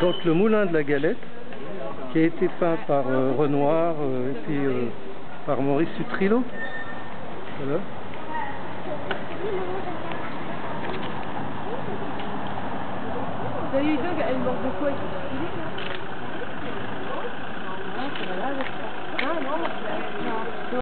donc le moulin de la galette qui a été peint par euh, Renoir euh, et puis euh, par Maurice Utrillo. Voilà.